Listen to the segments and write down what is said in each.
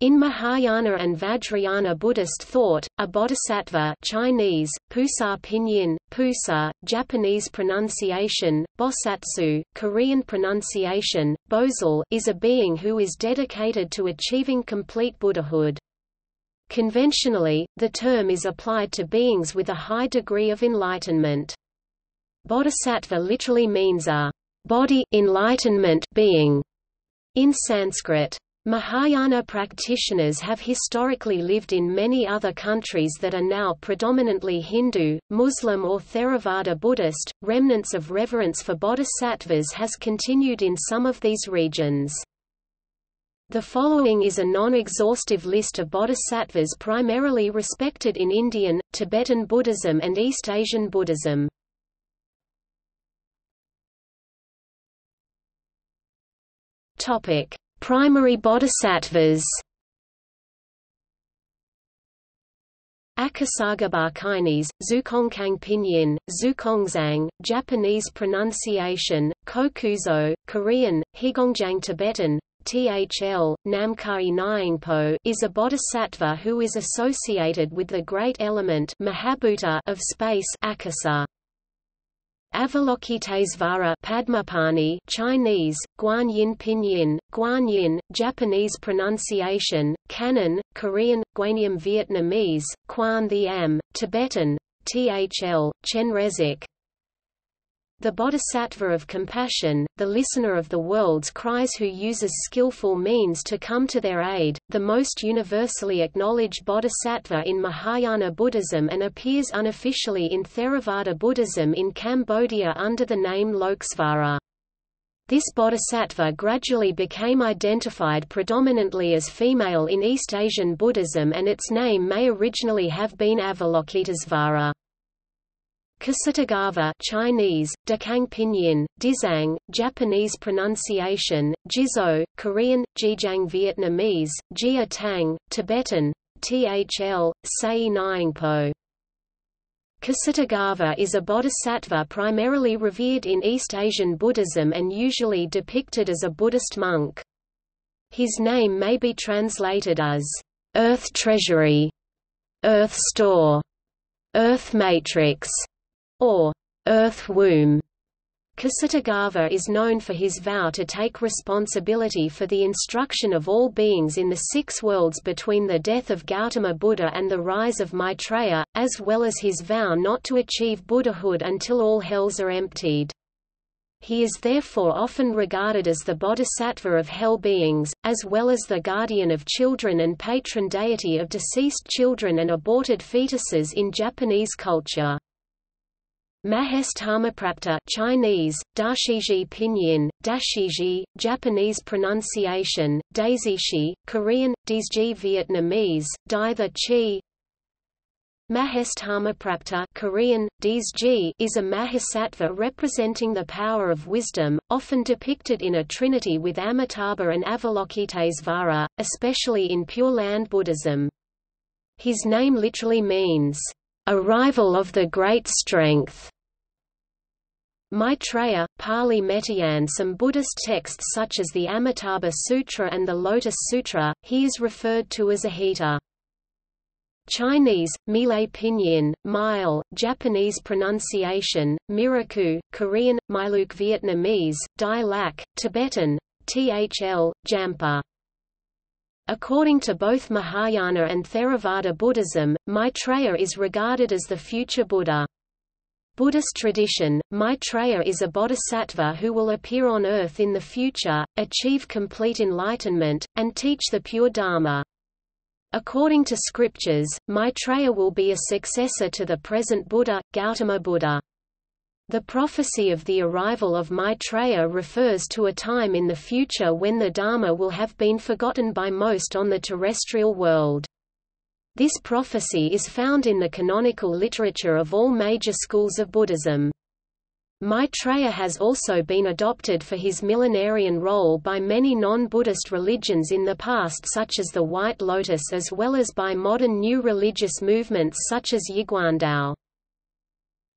In Mahayana and Vajrayana Buddhist thought, a bodhisattva Chinese, Pusa Pinyin, Pusa, Japanese pronunciation, Bosatsu, Korean pronunciation, Bosal, is a being who is dedicated to achieving complete Buddhahood. Conventionally, the term is applied to beings with a high degree of enlightenment. Bodhisattva literally means a bodhi enlightenment being in Sanskrit. Mahayana practitioners have historically lived in many other countries that are now predominantly Hindu, Muslim or Theravada Buddhist. Remnants of reverence for bodhisattvas has continued in some of these regions. The following is a non-exhaustive list of bodhisattvas primarily respected in Indian, Tibetan Buddhism and East Asian Buddhism. Topic: Primary bodhisattvas Akasagarbha Kines, Zukongkang Pinyin, Zukongzang, Japanese pronunciation, Kokuzo, Korean, Higongjang Tibetan, THL, Namkai Nyingpo is a bodhisattva who is associated with the great element of space Akasa. Avalokitesvara Padmapani Chinese, Guanyin Pinyin, Guanyin, Japanese pronunciation, Kannon, Korean, Guanium Vietnamese, Quan the Am, Tibetan, Thl, Chenrezig, the bodhisattva of compassion, the listener of the world's cries who uses skillful means to come to their aid, the most universally acknowledged bodhisattva in Mahayana Buddhism and appears unofficially in Theravada Buddhism in Cambodia under the name Lokesvara. This bodhisattva gradually became identified predominantly as female in East Asian Buddhism and its name may originally have been Avalokitesvara. Ksitigarbha Chinese, Dakang Pinyin, Dizang, Japanese pronunciation, Jizo, Korean, Jijang Vietnamese, Jia Tang, Tibetan, Thl, Sei Nyingpo. Ksitigarbha is a bodhisattva primarily revered in East Asian Buddhism and usually depicted as a Buddhist monk. His name may be translated as, "...earth treasury", "...earth store", "...earth matrix", or earth womb. Ksitigarbha is known for his vow to take responsibility for the instruction of all beings in the six worlds between the death of Gautama Buddha and the rise of Maitreya, as well as his vow not to achieve Buddhahood until all hells are emptied. He is therefore often regarded as the bodhisattva of hell beings, as well as the guardian of children and patron deity of deceased children and aborted fetuses in Japanese culture. Mahesthamaprapta Chinese, Dashiji Pinyin, Dashiji, Japanese pronunciation, Daizishi, Korean, Dizji Vietnamese, Dai the Chi Mahesthamaprapta Korean, Dizji is a Mahasattva representing the power of wisdom, often depicted in a trinity with Amitabha and Avalokitesvara, especially in Pure Land Buddhism. His name literally means, arrival of the great strength. Maitreya, Pali Metayan Some Buddhist texts such as the Amitabha Sutra and the Lotus Sutra, he is referred to as a Ajita. Chinese, Mile Pinyin, Mile, Japanese pronunciation, Miroku, Korean, Miluk Vietnamese, Dai Lak, Tibetan, Thl, Jampa. According to both Mahayana and Theravada Buddhism, Maitreya is regarded as the future Buddha. Buddhist tradition, Maitreya is a bodhisattva who will appear on earth in the future, achieve complete enlightenment, and teach the pure Dharma. According to scriptures, Maitreya will be a successor to the present Buddha, Gautama Buddha. The prophecy of the arrival of Maitreya refers to a time in the future when the Dharma will have been forgotten by most on the terrestrial world. This prophecy is found in the canonical literature of all major schools of Buddhism. Maitreya has also been adopted for his millenarian role by many non-Buddhist religions in the past such as the White Lotus as well as by modern new religious movements such as Yiguandao.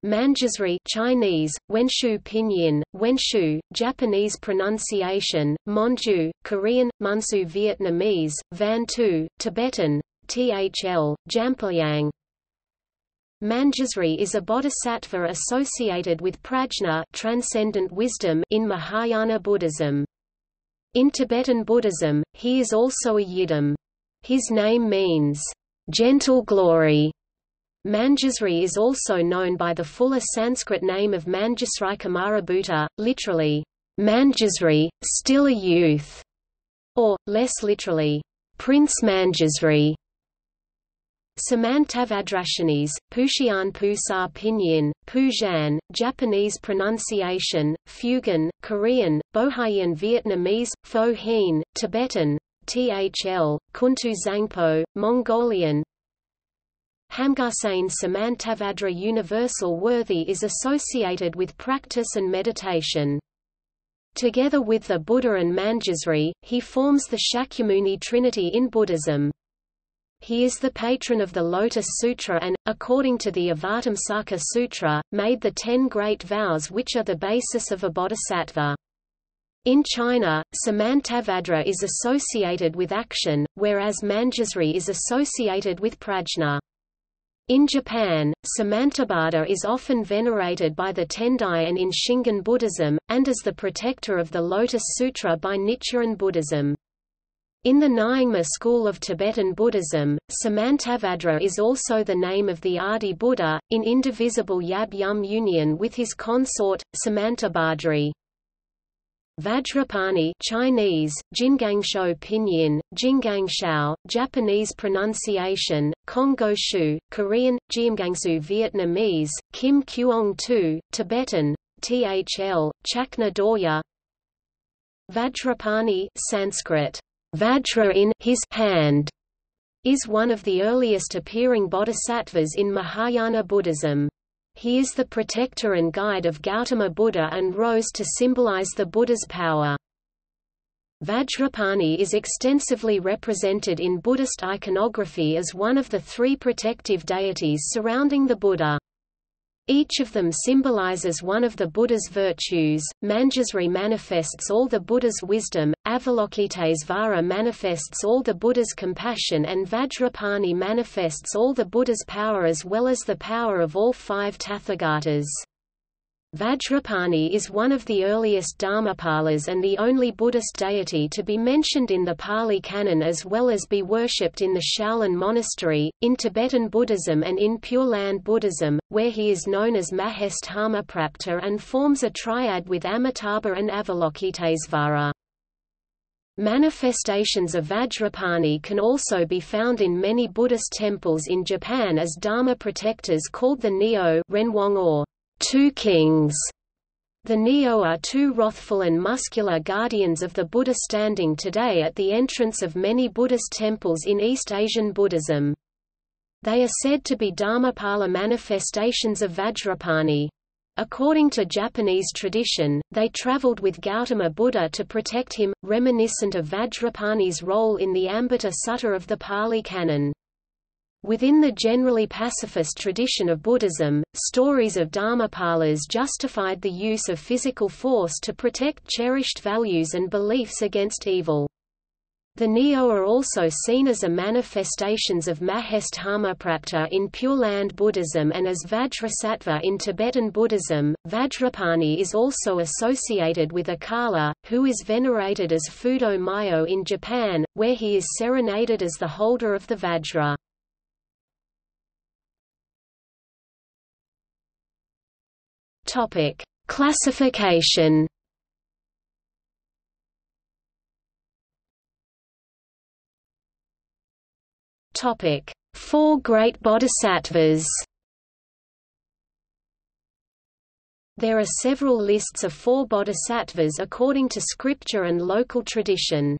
Manjusri Chinese, Wenshu Pinyin, Wenshu, Japanese pronunciation, Monju, Korean, Munsu Vietnamese, Van Tu, Tibetan, Thl, Jampayang. Manjusri is a bodhisattva associated with prajna transcendent wisdom in Mahayana Buddhism. In Tibetan Buddhism, he is also a yidam. His name means, gentle glory. Manjusri is also known by the fuller Sanskrit name of Manjusri Kumarabhuta, literally, Manjusri, still a youth, or, less literally, Prince Manjusri. Samantavadrashanis, Pushian Pusar Pinyin, Pujan, Japanese pronunciation, Fugan, Korean, Bohaian Vietnamese, Pho Hien, Tibetan, Thl, Kuntu Zangpo, Mongolian, Hamgasane Samantabhadra Universal Worthy is associated with practice and meditation. Together with the Buddha and Manjusri, he forms the Shakyamuni Trinity in Buddhism. He is the patron of the Lotus Sutra and, according to the Avatamsaka Sutra, made the Ten Great Vows which are the basis of a bodhisattva. In China, Samantabhadra is associated with action, whereas Manjusri is associated with prajna. In Japan, Samantabhadra is often venerated by the Tendai and in Shingon Buddhism, and as the protector of the Lotus Sutra by Nichiren Buddhism. In the Nyingma school of Tibetan Buddhism, Samantabhadra is also the name of the Adi Buddha, in indivisible Yab Yum union with his consort, Samantabhadri. Vajrapani Chinese, Jingangsho Pinyin, Jingangshao, Japanese pronunciation, Kongo-shu, Korean, Jiamgangsu Vietnamese, Kim Kuong Tu, Tibetan, Thl, Chakna Dorje Vajrapani Sanskrit Vajra in his hand is one of the earliest appearing bodhisattvas in Mahayana Buddhism. He is the protector and guide of Gautama Buddha and rose to symbolize the Buddha's power. Vajrapani is extensively represented in Buddhist iconography as one of the three protective deities surrounding the Buddha. Each of them symbolizes one of the Buddha's virtues. Manjusri manifests all the Buddha's wisdom, Avalokitesvara manifests all the Buddha's compassion, and Vajrapani manifests all the Buddha's power as well as the power of all five Tathagatas. Vajrapani is one of the earliest Dharmapalas and the only Buddhist deity to be mentioned in the Pali Canon as well as be worshipped in the Shaolin Monastery, in Tibetan Buddhism and in Pure Land Buddhism, where he is known as Mahesthamaprapta and forms a triad with Amitabha and Avalokitesvara. Manifestations of Vajrapani can also be found in many Buddhist temples in Japan as Dharma protectors called the Neo Renwong or two kings. The Nyo are two wrathful and muscular guardians of the Buddha standing today at the entrance of many Buddhist temples in East Asian Buddhism. They are said to be Dharmapala manifestations of Vajrapani. According to Japanese tradition, they traveled with Gautama Buddha to protect him, reminiscent of Vajrapani's role in the Amrita Sutta of the Pali Canon. Within the generally pacifist tradition of Buddhism, stories of Dharmapalas justified the use of physical force to protect cherished values and beliefs against evil. The Nyo are also seen as a manifestations of Mahesthamaprapta in Pure Land Buddhism and as Vajrasattva in Tibetan Buddhism. Vajrapani is also associated with Acala, who is venerated as Fudo Myo in Japan, where he is serenaded as the holder of the Vajra. Topic: Classification. Topic: Four Great Bodhisattvas. There are several lists of four bodhisattvas according to scripture and local tradition.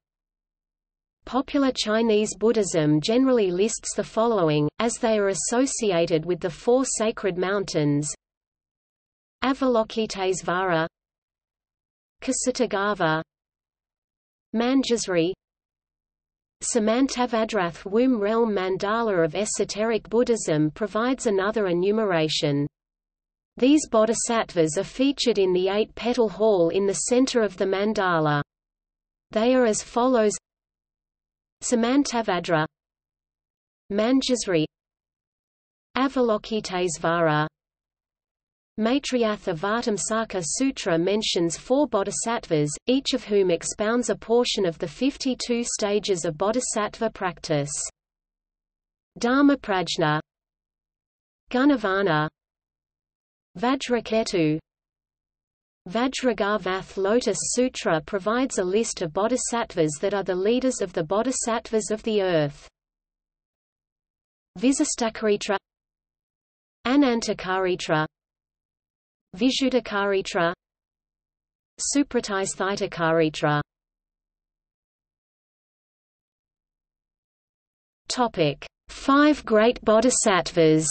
Popular Chinese Buddhism generally lists the following, as they are associated with the four sacred mountains Avalokitesvara Ksitigarbha Manjusri Samantavadrath womb realm mandala of esoteric Buddhism provides another enumeration. These bodhisattvas are featured in the eight-petal hall in the center of the mandala. They are as follows Samantavajra Manjusri Avalokitesvara Maitriyatha Vartamsaka Sutra mentions four bodhisattvas, each of whom expounds a portion of the 52 stages of bodhisattva practice. Dharmaprajna Gunavana Vajraketu Vajragavath Lotus Sutra provides a list of bodhisattvas that are the leaders of the bodhisattvas of the earth. Visistacaritra Anantacaritra Visuddhacaritra Supratisthitacaritra Topic: Five Great Bodhisattvas.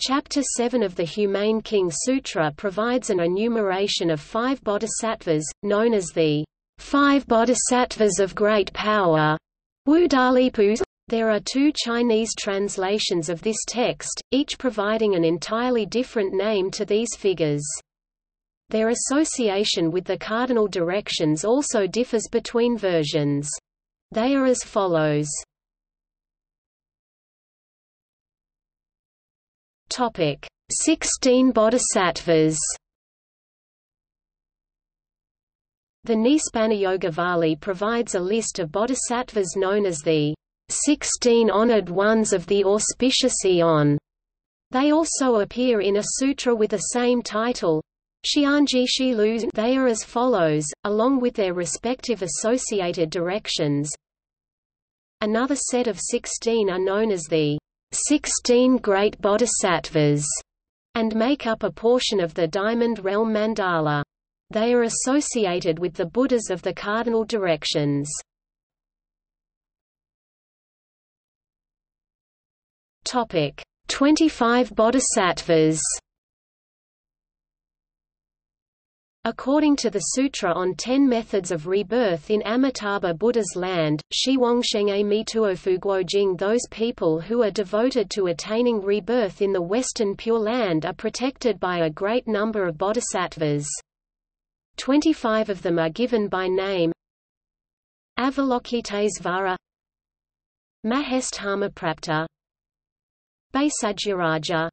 Chapter 7 of the Humane King Sutra provides an enumeration of five bodhisattvas, known as the Five Bodhisattvas of Great Power. Wudalipus. There are two Chinese translations of this text, each providing an entirely different name to these figures. Their association with the cardinal directions also differs between versions. They are as follows. Topic: 16 Bodhisattvas. The Yoga provides a list of bodhisattvas known as the Sixteen Honored Ones of the Auspicious Aeon. They also appear in a sutra with the same title. Shilu They are as follows, along with their respective associated directions. Another set of sixteen are known as the Sixteen Great Bodhisattvas, and make up a portion of the Diamond Realm Mandala. They are associated with the Buddhas of the cardinal directions. Topic: 25 bodhisattvas. According to the Sutra on Ten Methods of Rebirth in Amitabha Buddha's land, Shiwangshenge Mituofuguojing those people who are devoted to attaining rebirth in the Western Pure Land are protected by a great number of bodhisattvas. Twenty-five of them are given by name Avalokitesvara Mahesthamaprapta Bhaisajyaraja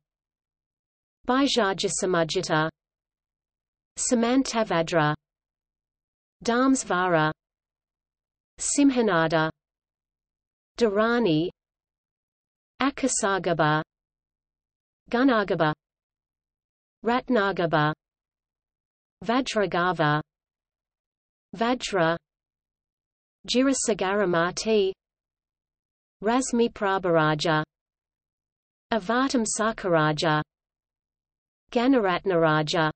Baijajasamujjita Samantabhadra Dharmsvara Simhanada Dharani Akasagarbha Gunagarbha Ratnagarbha Vajragarbha Vajra Jirasagaramati Rasmi Prabharaja Avatam Sakaraja Ganaratnaraja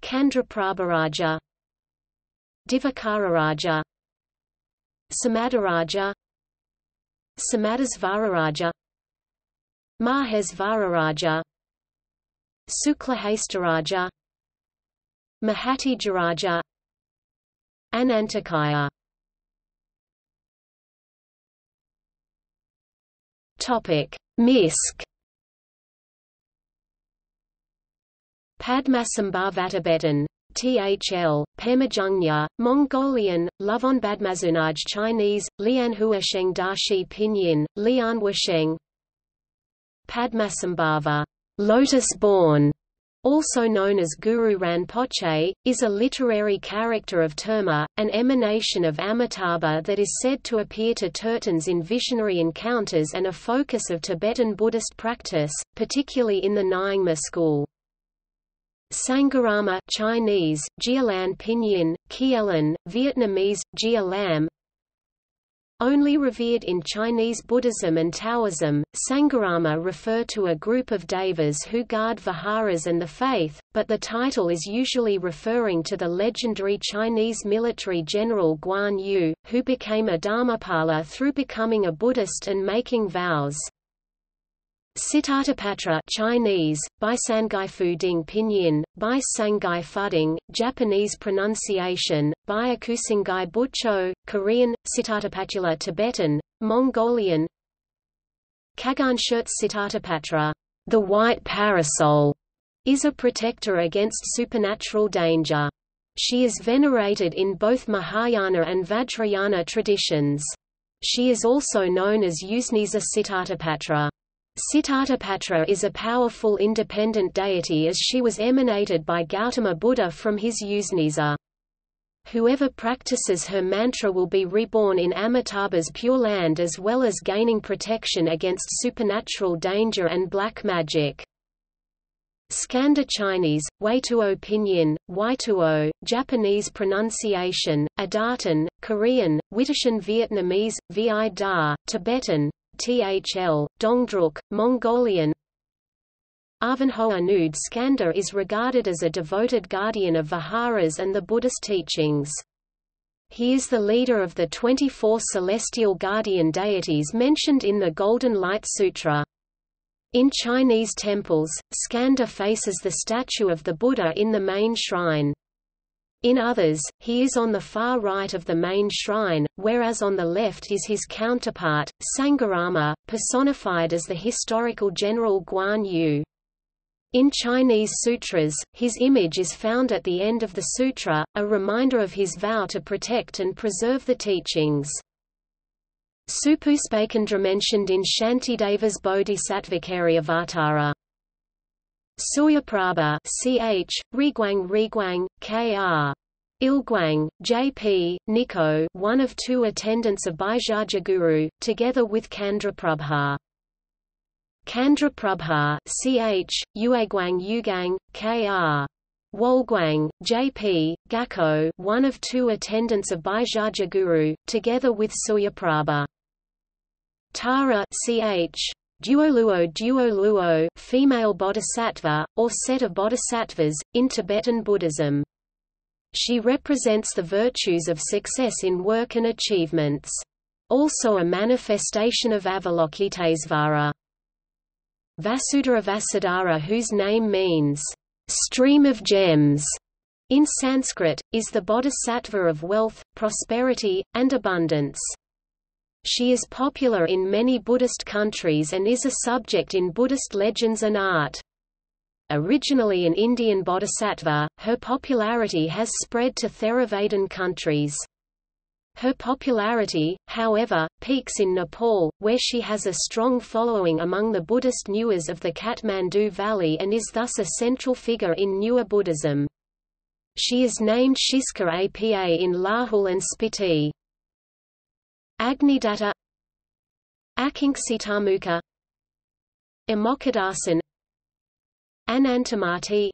Kandraprabharaja Divakararaja Samadaraja Samadasvararaja Mahesvararaja Suklahastaraja Mahatijaraja Anantakaya Topic. Misk. Padmasambhava Tibetan. THL, Pemajungnya, Mongolian, Lovon Badmazunaj Chinese, Lianhuasheng Dashi Pinyin, Lianhuasheng Padmasambhava, lotus-born, also known as Guru Rinpoche, is a literary character of Terma, an emanation of Amitabha that is said to appear to Tertons in visionary encounters and a focus of Tibetan Buddhist practice, particularly in the Nyingma school. Sangharama Chinese, Jialan Pinyin, Kielan, Vietnamese, Gia Lam only revered in Chinese Buddhism and Taoism, Sangharama refer to a group of devas who guard viharas and the faith, but the title is usually referring to the legendary Chinese military general Guan Yu, who became a Dharmapala through becoming a Buddhist and making vows. Sitatapatra Chinese, Bisangai Ding Pinyin, Bisangai Fuding, Japanese pronunciation, Byakusingai Butcho, Korean, Siddharthapatula Tibetan, Mongolian Kaganshurt Sitatapatra, the white parasol, is a protector against supernatural danger. She is venerated in both Mahayana and Vajrayana traditions. She is also known as Usnisa Sitatapatra. Sitatapatra is a powerful independent deity as she was emanated by Gautama Buddha from his Usnisa. Whoever practices her mantra will be reborn in Amitabha's Pure Land as well as gaining protection against supernatural danger and black magic. Skanda Chinese, Weituo Pinyin, Weituo, Japanese pronunciation, Adartan, Korean, Witishan Vietnamese, Vi Da, Tibetan, Thl, Dongdruk, Mongolian Avanhoa Nud Skanda is regarded as a devoted guardian of Viharas and the Buddhist teachings. He is the leader of the 24 celestial guardian deities mentioned in the Golden Light Sutra. In Chinese temples, Skanda faces the statue of the Buddha in the main shrine. In others, he is on the far right of the main shrine, whereas on the left is his counterpart, Sangharama, personified as the historical general Guan Yu. In Chinese sutras, his image is found at the end of the sutra, a reminder of his vow to protect and preserve the teachings. Supuspacandra mentioned in Shantideva's Bodhisattvacaryavatara. Suryaprabha ch, Riguang Riguang, Kr. Ilguang, J.P., Nikko one of two attendants of Bhaisajyaguru, together with Candraprabha. Candraprabha ch, Uaguang Yugang, Kr. Wolguang, J.P., Gakko one of two attendants of Bhaisajyaguru, together with Suryaprabha. Tara ch. Duoluo Duoluo female bodhisattva, or set of bodhisattvas, in Tibetan Buddhism. She represents the virtues of success in work and achievements. Also a manifestation of Avalokitesvara. Vasudhara Vasudhara whose name means, stream of gems, in Sanskrit, is the bodhisattva of wealth, prosperity, and abundance. She is popular in many Buddhist countries and is a subject in Buddhist legends and art. Originally an Indian bodhisattva, her popularity has spread to Theravadan countries. Her popularity, however, peaks in Nepal, where she has a strong following among the Buddhist Newars of the Kathmandu Valley and is thus a central figure in Newar Buddhism. She is named Shiska Apa in Lahul and Spiti. Agnidatta Akinksitamukha Imokadasan Anantamati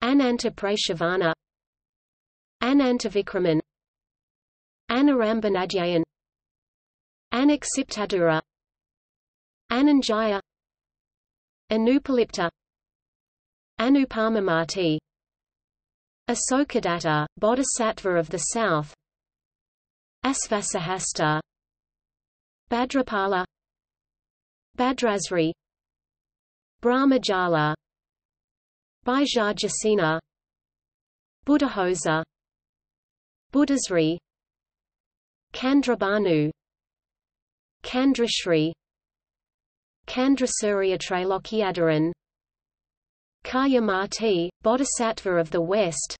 Anantaprashavana Anantavikraman Anarambanadyayan Anaksiptadura Ananjaya Anupalipta Anupamamati. Asokadatta, Bodhisattva of the South Asvasahasta Badrapala Badrasri Brahmajala Bhaijajasena Buddhahosa Buddhasri Kandrabhanu Kandrashri Kandrasurya Trailokyadaran Karyamati, Bodhisattva of the West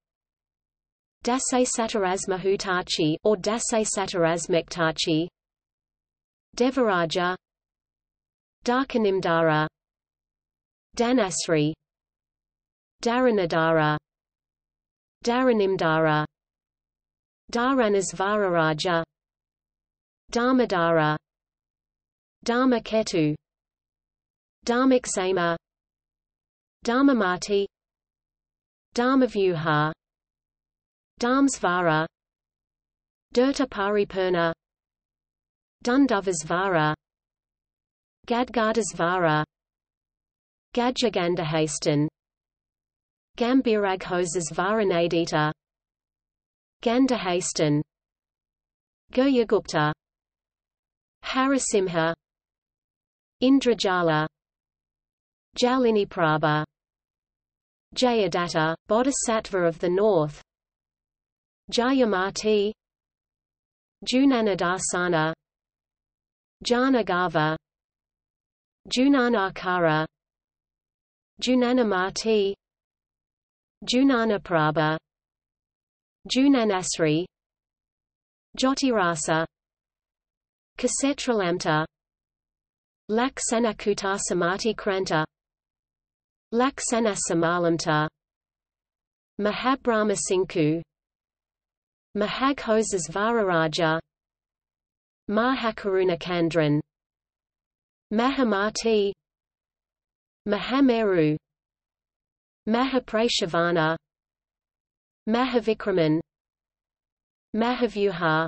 Dasai Satarasmahutachi or Dasai Satarasmektachi Devaraja. Darkanimdara. Danasri. Dharanadara Dharanimdara Dharanasvararaja Dharmadara. Dharmaketu. Dharmaksema Dharmamati. Dharmavyuha Dharmsvara Dirta Paripurna Dundavasvara Gadgadasvara Gadjagandahastan Gambiraghosasvaranadita Gandahastan Guryagupta Harasimha Indrajala Jaliniprabha Jayadatta, Bodhisattva of the North Jayamati Junanadasana Janagava Junanakara Junanamati Junanaprabha Junanasri Jyotirasa Kasetralamta Laksanakuta Samati Kranta Laksana Samalamta Mahabrahma Sinku Mahaghosas Vararaja. Mahakaruna Kandran Mahamati. Mahameru. Mahapreshavana Mahavikraman. Mahavyuha.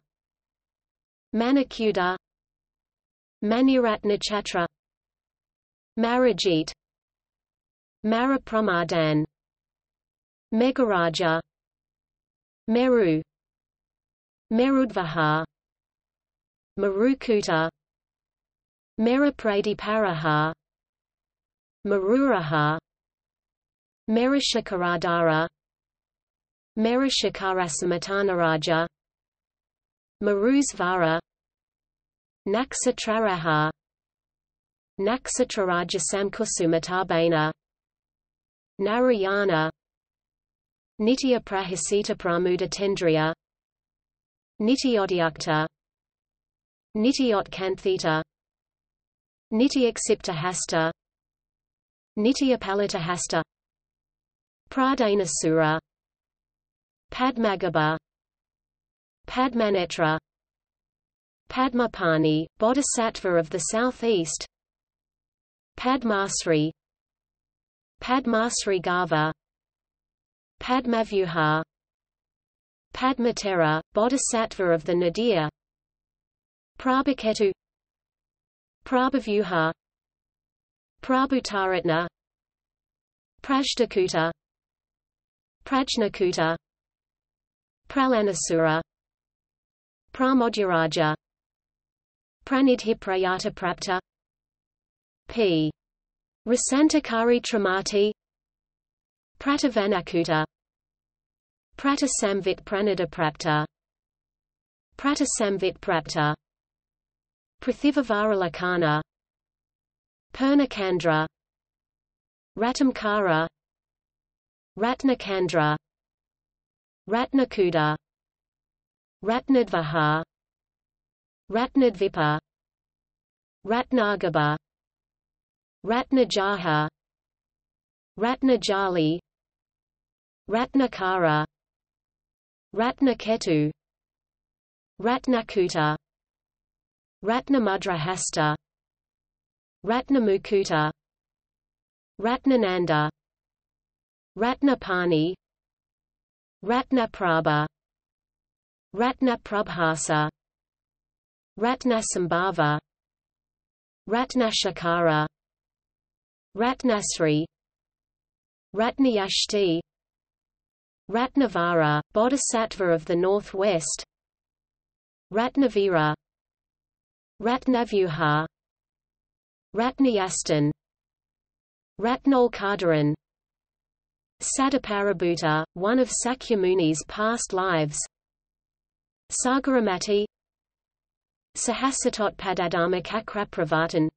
Manakuda. Maniratnachatra Marajit. Marapramadan Megaraja. Meru Merudvaha Marukuta Merapradiparaha Maruraha Merishakaradara Merishakarasamatana Maruzvara Naksatraraha Naksatrarajasamkusumatabana Narayana Nitya Prahisita Nityodyukta Nityotkanthita Nityaksiptahasta Nityapalitahasta. Pradhanasura Padmagarbha. Padmanetra. Padmapani, Bodhisattva of the southeast. Padmasri. Padmasri Gava. Padmavyuha Padmatera, Bodhisattva of the nadir. Prabhaketu Prabhavyuha Prabhutaratna Prajnakuta. Prajnakuta. Pralanasura. Pramodyaraja Pranidhiprayata Prapta P. Rasantakari Tramati Pratavanakuta Pratasamvit Pranada Prapta Pratasamvit Prapta Prathivavaralakana. Purnakandra Ratamkara. Ratnakandra. Ratnakuda. Ratnadvaha. Ratnadvipa. Ratnagarbha. Ratnajaha. Ratnajali. Ratnakara Ratnaketu. Ratnakuta. Ratnamudrahasta. Ratnamukuta. Ratnananda. Ratnapani. Ratnaprabha. Ratnaprabhasa. Ratnasambhava. Ratnashakara. Ratnasri. Ratnayashti Ratnavara, Bodhisattva of the Northwest. Ratnavira. Ratnavyuha. Ratnayastan. Ratnolkadaran. Sadaparibhuta, one of Sakyamuni's past lives. Sagaramati Sahasatot Padadama Kakrapravatan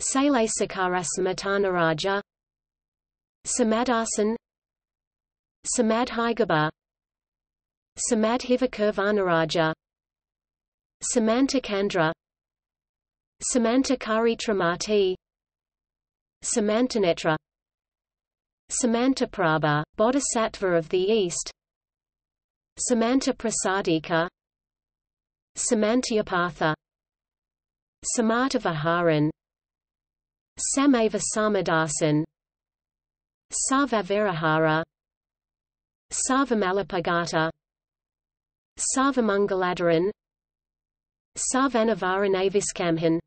Sale Sakarasamatanaraja Samadasan Samadhigarbha Samadhivakurvanaraja Samantakandra Samantakari Tramati. Samantanetra Samantaprabha, Bodhisattva of the East. Samanta Prasadika. Samantyapatha Samatavaharan Samava Samadasan. Sarvavirahara Sarvamalapagata Sarvamangaladaran Sarvanavaranavishkamhan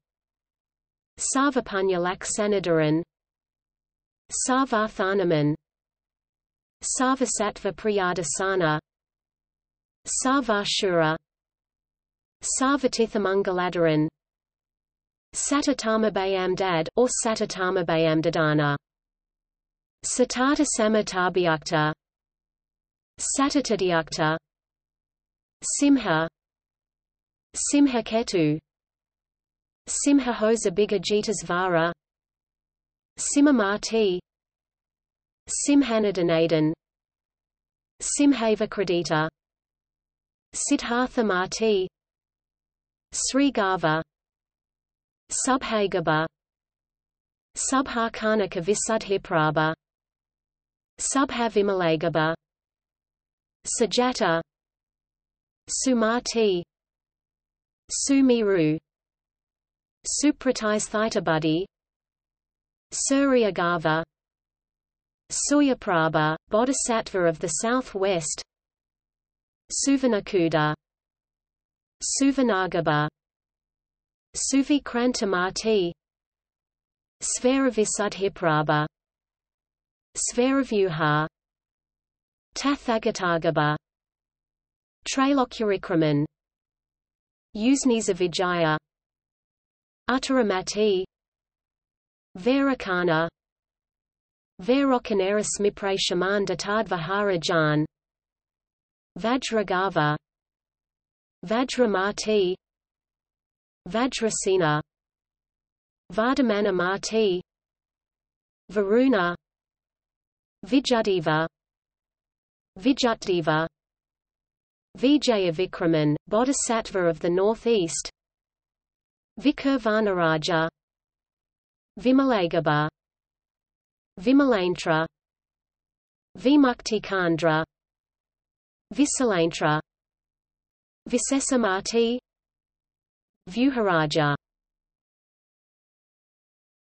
Sarvapanyalaksanadaran Sarvarthanaman Sarvasattva Priyadasana Sarvashura Sarvatithamangalaдаran Satatamabayamdad or Satatamabayamdadana Satata Samatabhyakta Satatadyakta Simha. Simhaketu. Simhahosa Simamati. Simhanadanadan. Simhavakradita Siddhartha Marti Srigava. Subhagaba. Subhakanaka Visudhiprabha Subhavimalagaba Sajata Sumati Sumiru Supratisthithabuddy Suryagarbha Suryaprabha, Bodhisattva of the southwest Suvanakuda Suvanagaba Suvikrantamati Svaravisudhiprabha Svaravyuha Tathagatagarbha Trailokurikraman Usnisa Vijaya Uttaramati. Vairocana Vairokanera Smipre Shaman Datadvahara Jan Vajragarbha. Vajramati. Vajrasena. Vardhamana Mati Varuna. Vijudeva Vijutdeva Vijaya Vikraman, Bodhisattva of the Northeast Vikurvanaraja Vimalagarbha Vimalantra Vimuktikandra Visalantra Visesamati Vyuharaja